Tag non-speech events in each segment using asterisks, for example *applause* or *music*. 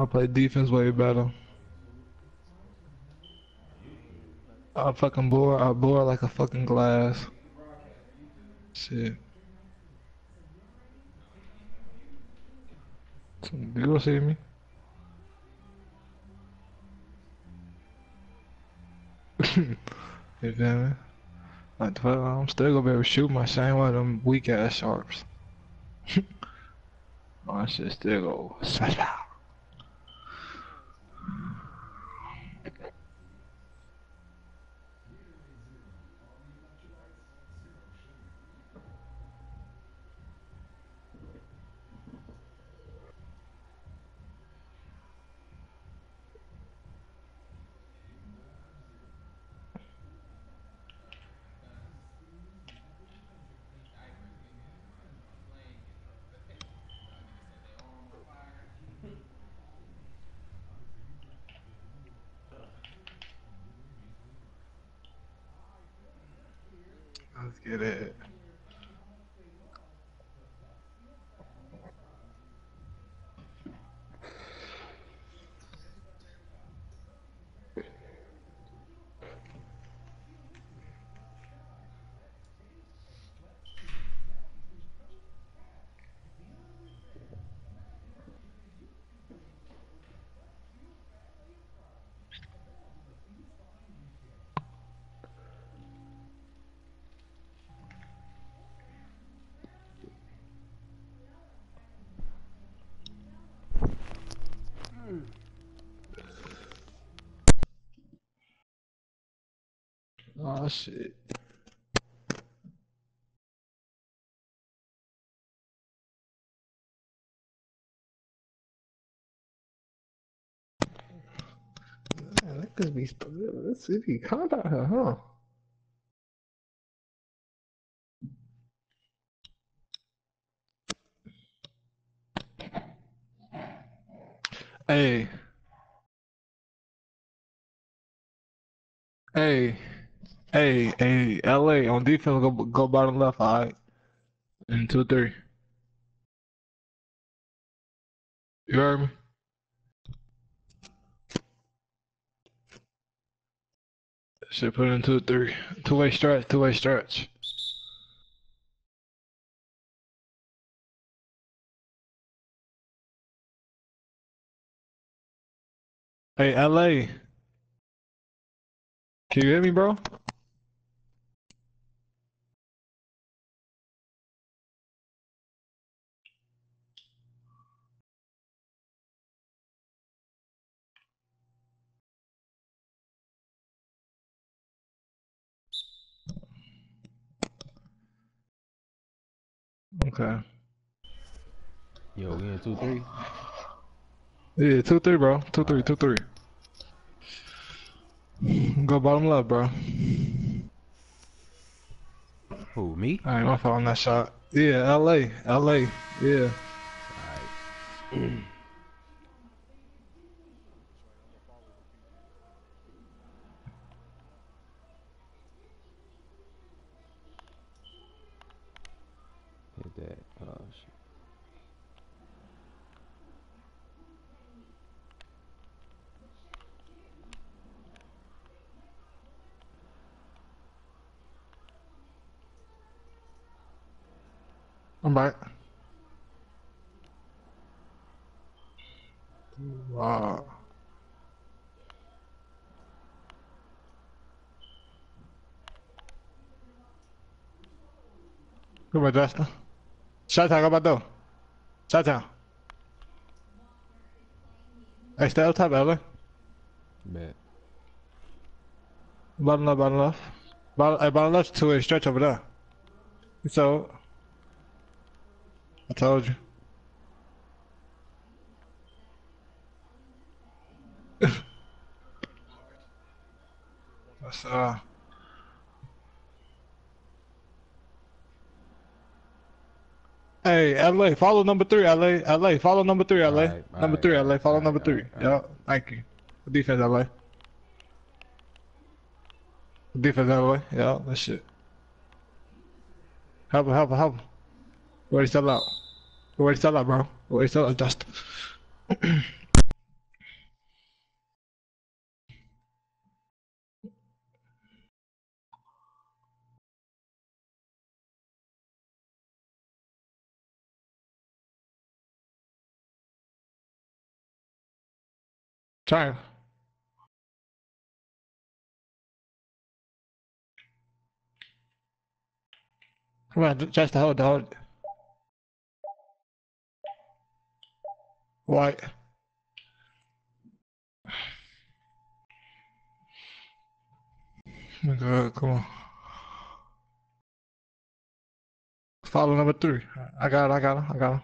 I play defense way better. I fucking bore, I bore like a fucking glass. Shit. You gonna see me? *laughs* you feel me? Like, fuck, I'm still gonna be able to shoot my same way them weak ass sharps. *laughs* my shit still go. Let's *laughs* get it. Oh shit. Man, that could be it be hot out here, huh? Hey, hey, hey, hey, LA on defense go go bottom left, alright? And two three. You heard me? Should put it into three. Two way stretch, two way stretch. Hey, LA. Can you hear me, bro? Okay. Yo, we in two three. Yeah, two three, bro. Two three, two three. Go bottom left, bro. Who me? Alright, my fault on that shot. Yeah, LA, LA. Yeah. Alright. Hit *clears throat* that. Oh shit. I'm back. Wow. Come Justin. Shut up, about though. Shut up. Hey, stay up top, Ellie. Bet. Bottom left, bottom left. Bottom, left to a stretch over there. So, I told you. *laughs* That's uh. Hey, LA, follow number three, LA, LA, follow number three, LA, Alright, number alright, three, LA, follow alright, number three. alright, Yeah, thank you. Defense, LA. Defense, LA. Yeah, that shit. Help him, help him, help him. Where is the love? Where is the bro? Where is the dust? Child. Well, just hold, hold. White. Oh God, come on. Follow number three. I got it, I got it, I got it.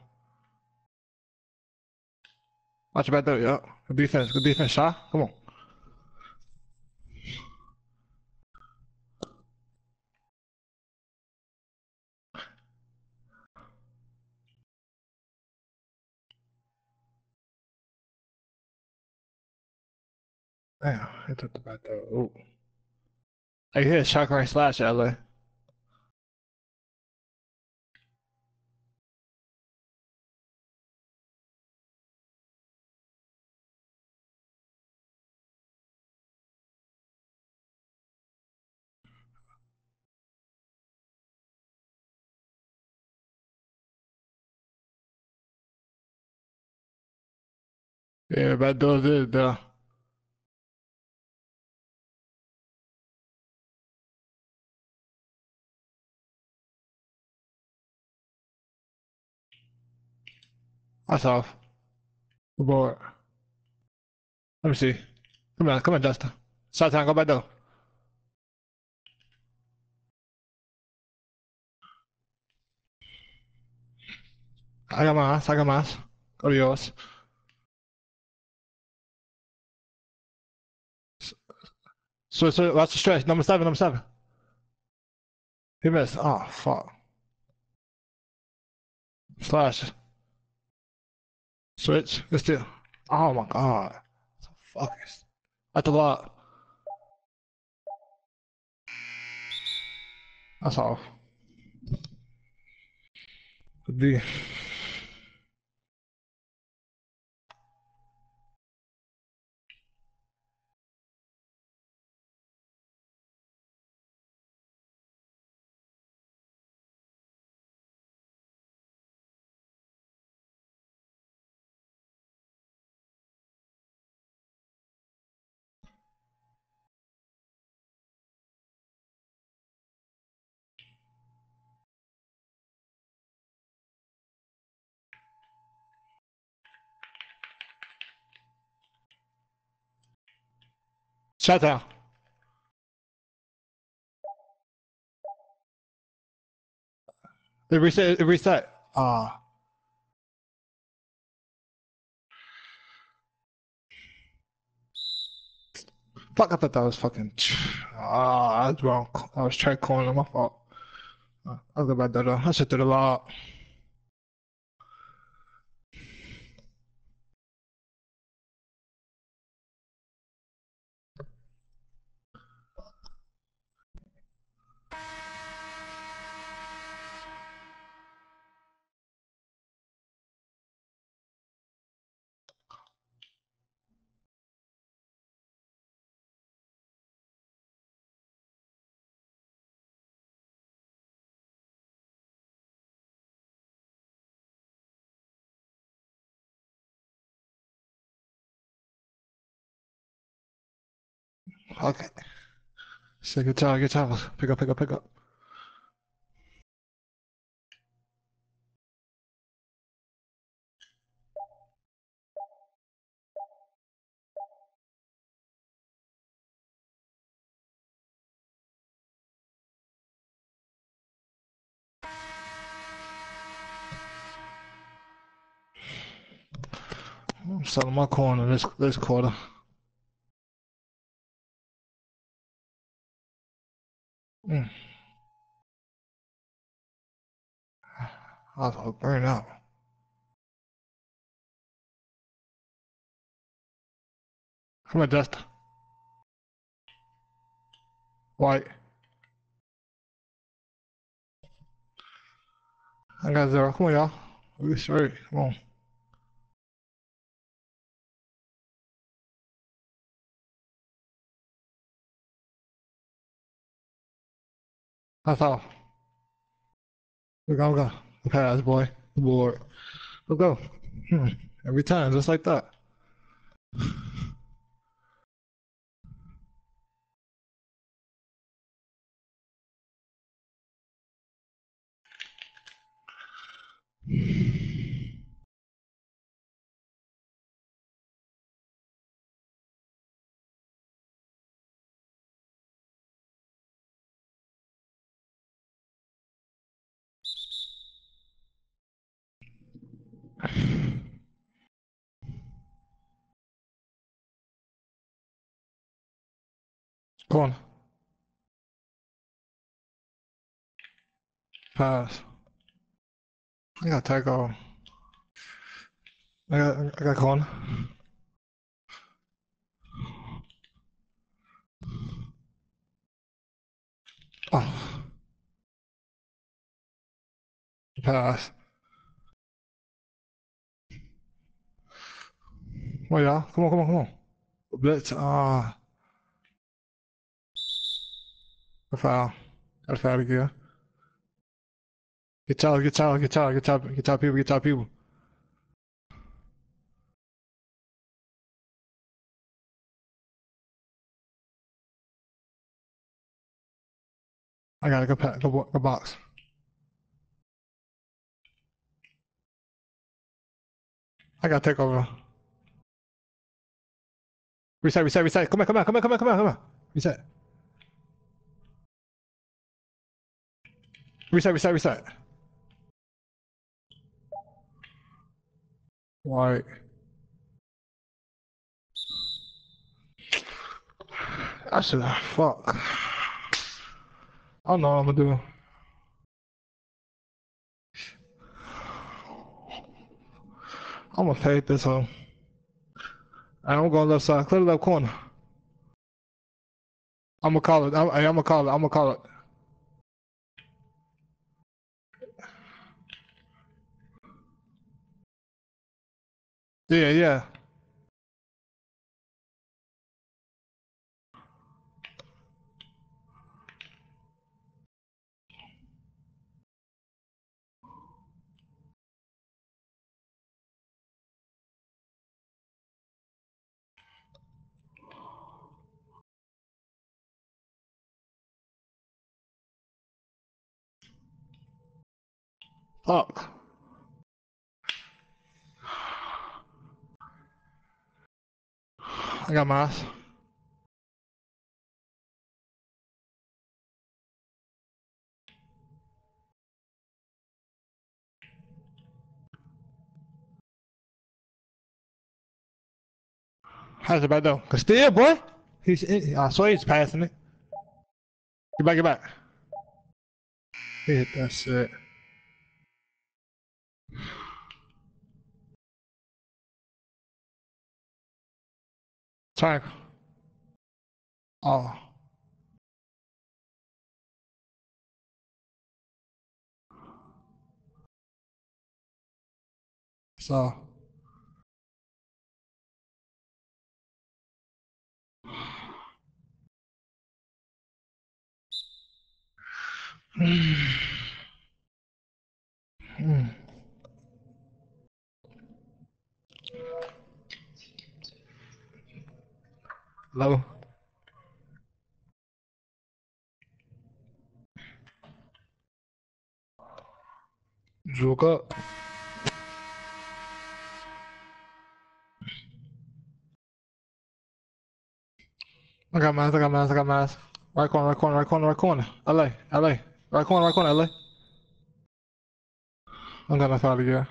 Watch your back yeah. Good defense, good defense, shot. Come on. Damn, I took about that. Oh. I hear a right slash, LA. Yeah, back door is there. That's off. Board. Let me see. Come on, come on, Dustin. Shot time, go back. Haga más, haga más. Oh, go to yours. So, so, watch the stretch. Number seven, number seven. He missed. Oh, fuck. Slash. Switch. Let's do. Oh my god. So fucking. That's a lot. That's off. The. Shut down. It reset. It reset. Ah. Fuck! I thought that was fucking. Ah, I was wrong. I was trying calling him. My fault. Uh, I'll go back there. though. I should do the lot. Okay. So guitar, guitar. Pick up, pick up, pick up. I'm selling my corner this this quarter. Mm. *sighs* I'll burn out. Come on, Dust. White. I got zero. Come on, y'all. We straight. Come on. That's all. Look, go, go. Pass, boy. Board. Let's go. Hmm. Every time, just like that. Go on. Pass. I got tackle. I got I got corn. Oh. Pass. Oh yeah, come on, come on, come on. Blitz. Ah. Foul again. Get out, get out, get out, get out, get out people, get out people. I gotta go pack, go, go box. I gotta take over. Reset, reset, reset. Come on, come on, come on, come on, come on, come on. Reset. Reset, reset, reset. White. I should have. Fuck. I don't know what I'm gonna do. I'm gonna fade this home. I'm going left side. Clear the left corner. I'm gonna call it. I'm, I'm gonna call it. I'm gonna call it. Yeah, yeah. Fuck. I got my. How's it back though? Cause still, boy. He's. I swear he's passing it. Get back, get back. Hit that shit. Try. Oh. So. Hmm. Hello. Joke up. I got mask, I got mask, I got. Right corner, right corner, right corner, right corner. LA, LA. Right corner, right corner, LA. I'm gonna follow you.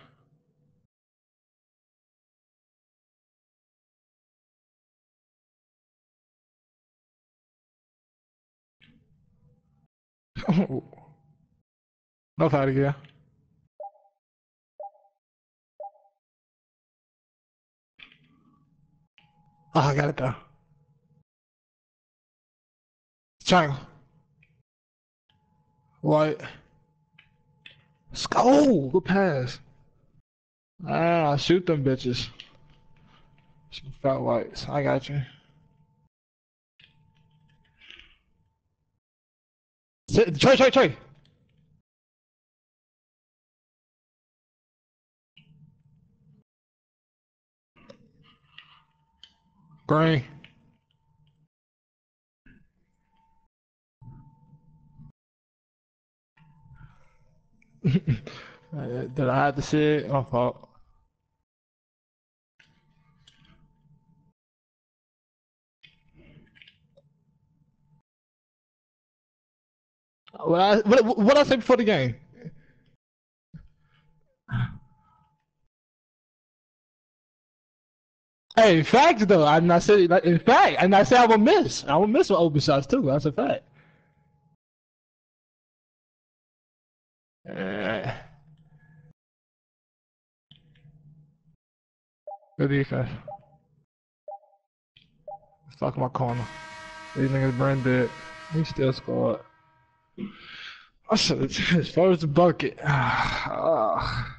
No follow you. Oh, I got it though. Triangle. White. Let's go. Good pass. Ah, shoot them bitches. Some fat whites. I got you. Sit, Trey, Trey, Trey. Green. Uh, Did I have to say it? My fault. What I what, what I say before the game? Hey, in fact though, I'm not saying. In fact, and I say I will miss. I will miss with open shots too. That's a fact. Uh, good defense. Fuck my corner. These niggas burned dead. He still scored. I said as far as the bucket. *sighs* Ah.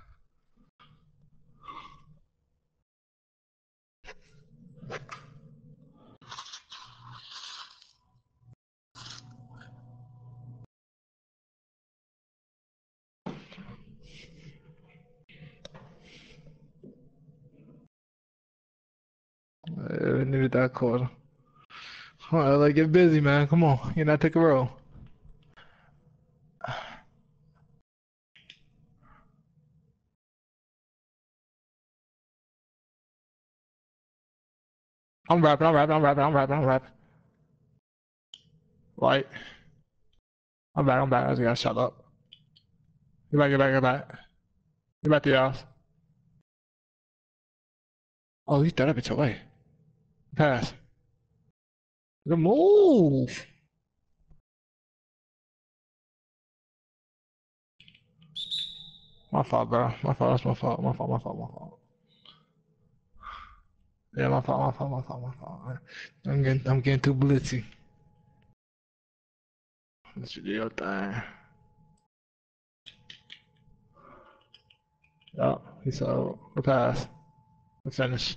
I needed that quarter. Alright, like get busy, man. Come on, you not take a roll. I'm rapping, I'm rapping, I'm rapping, I'm rapping, I'm rapping. Right. I'm back, I'm back. I just gotta shut up. Get back, get back, get back. Get back to your house. Oh, you threw that bitch away. Pass. The move. My fault, bro. My fault. That's my fault. My fault. My fault. My fault. Yeah, my fault. My fault. My fault. My fault. I'm getting. I'm getting too blitzy. Let's do your thing. Yeah, oh, he saw the pass. The finish.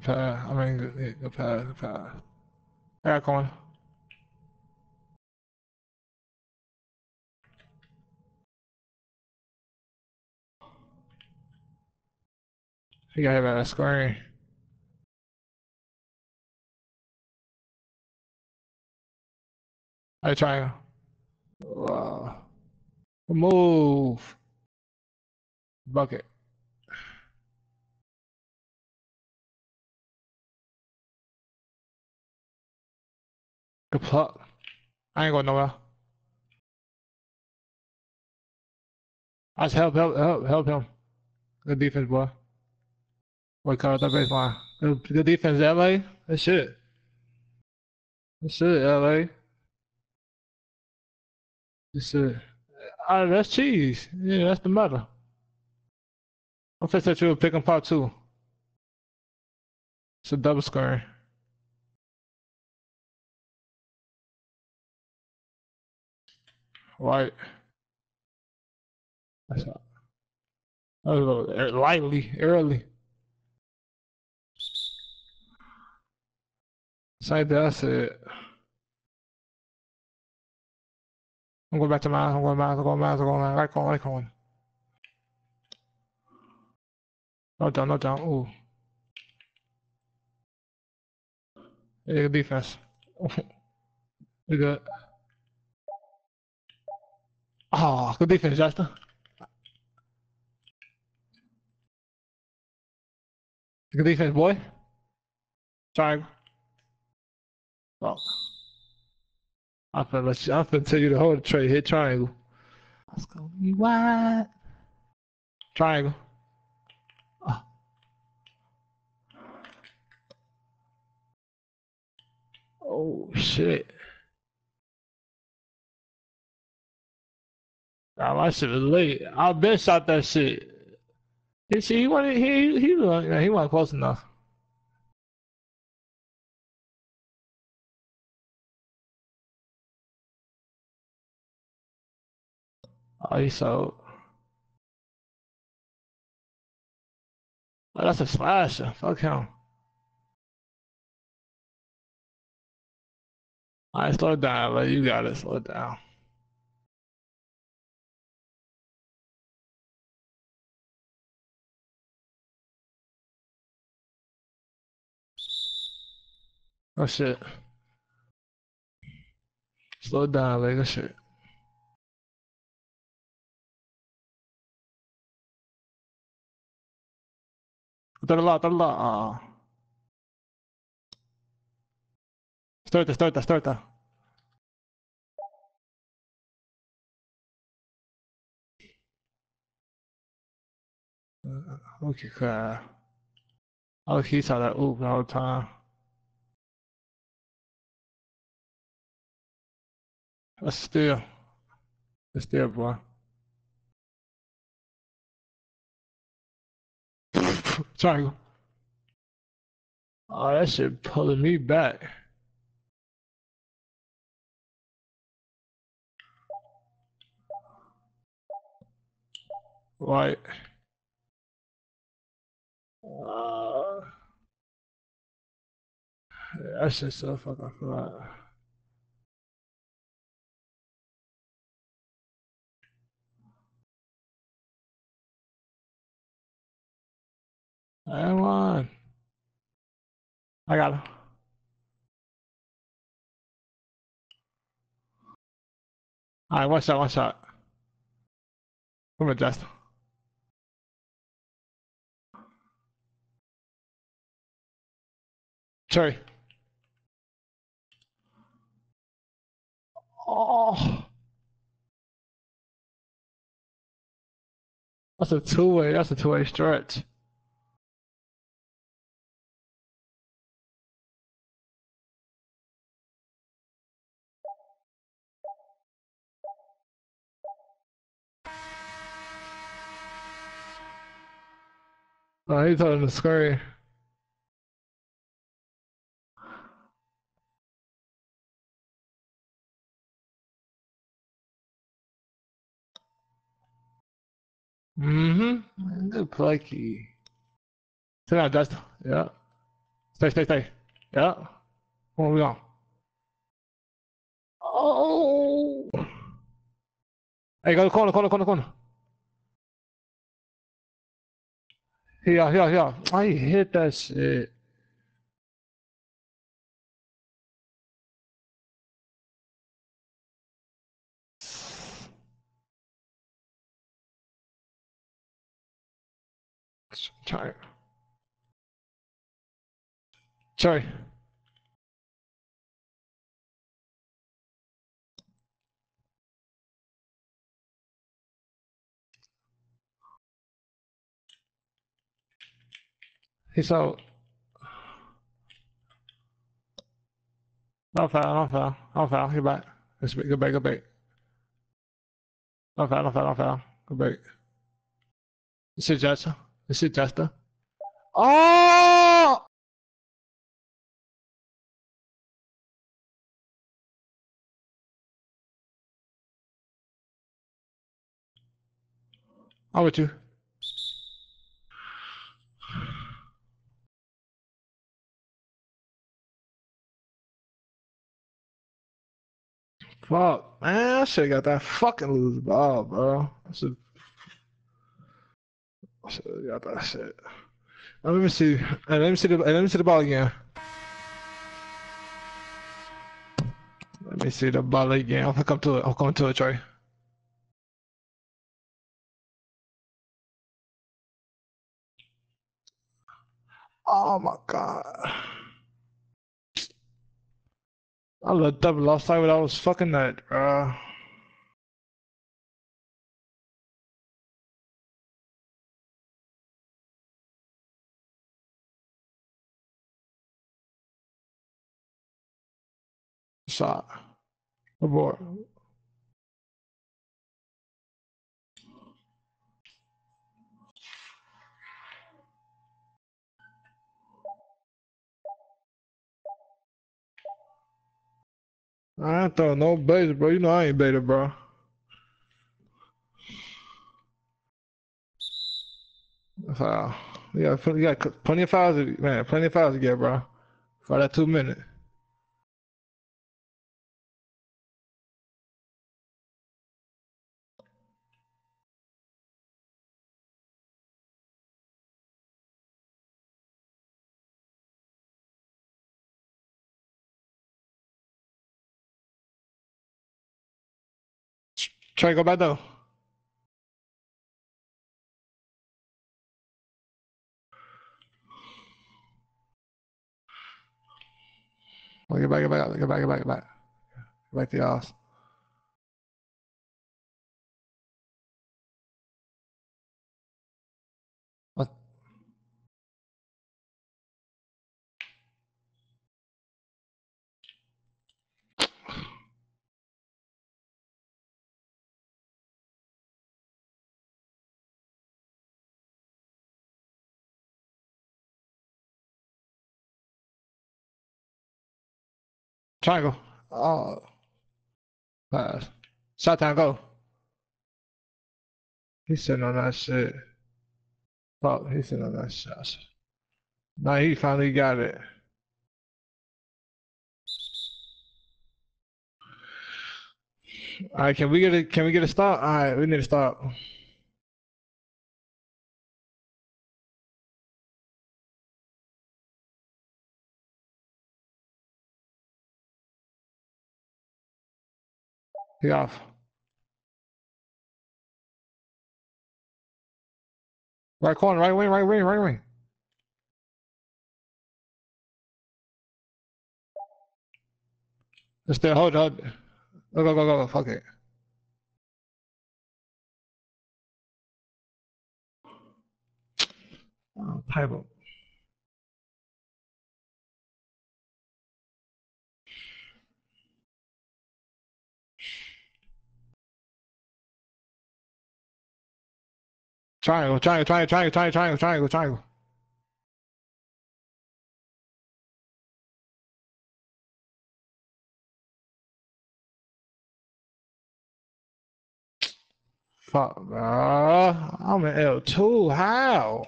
pass. I mean, the, the pass, the pass. I got going. He got hit by that screen. I try. Wow. Move. Bucket. Good plot. I ain't going nowhere. I just help, help, help, help him. Good defense, boy. Boy, cover that baseline. Good, good defense, LA. That's shit. That's shit, LA. That's it. Ah, that's cheese. Yeah, that's the mother. I'm you a pick and pop too. It's a double screen. Right. That's all. That was a little lightly, early. Same thing I said. I'm going back to mine. I'm going back. I'm going back. I'm going back. Right on, right on. No down, no down. Ooh. Yeah, defense. *laughs* We good. Ah, good defense, Justin. Good defense, boy. Triangle. Fuck. I'm finna let you, I'm finna tell you the whole trade. Hit triangle. Let's go. You wide. Triangle. Ah. Oh shit. My shit was late. I been shot that shit. He see he wanted he he was he wasn't close enough. Oh, he so Oh, that's a slasher. Fuck him. Alright, slow down, but you gotta Slow down. Oh shit. Slow down, like oh shit. Tarla, tarla. Start Starta, Start starta. Uh, uh, okay, cool. I'll keep that all the time. Let's steal. Let's boy. Triangle. Oh, that shit pulling me back. Right. Uh, that shit's so fucking flat. Come on. I got him. Alright, one shot, one shot. Come on, Justin. Cherry. Oh. That's a two-way, that's a two-way stretch. Oh, he's on the screen. Mm-hmm. Good plucky. Sit down, Dust. Yeah. Stay, stay, stay. Yeah. Where are we going? Oh. Hey, go to the corner, corner, corner, corner. Here, here, here. I hit that shit. Sorry. Sorry. Out. Not foul, not foul, not foul. Get back. Let's go back, go back. Not foul, not foul, not foul. Go back. This is Jester. This is Jester. Oh! I'm you. Fuck, man, I should have got that fucking loose ball, bro. I should have got that shit. Let me see. Let me see the. Let me see the ball again. Let me see the ball again. I'll come to it. I'll come to it, Trey. Oh my god. I looked up last time when I was fucking that, bro. Shot. Abort. I ain't throwing no beta, bro. You know I ain't beta, bro. Foul. Got, we got plenty of to, man. Plenty of fouls to get, bro. For that two minute. Try to go back though. Well, get back, get back, get back, get back, get back. Get back to the. Triangle. Oh. Pass. Shot time, go. He's sitting on that shit. Fuck, he's sitting on that shot. Now he finally got it. All right, can we get a can we get a stop? All right, we need to stop. Off. Right corner, right wing, right wing, right wing. Just there, hold, hold. Go, go, go, go, fuck it. Oh, typo. Triangle, triangle, triangle, triangle, triangle, triangle, triangle, triangle. Fuck, bro. I'm an L2. How?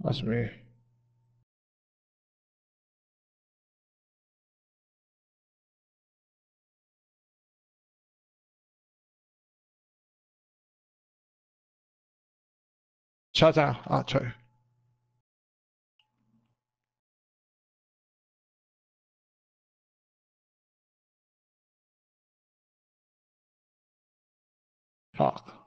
That's me. Shut down. I'll try. Fuck.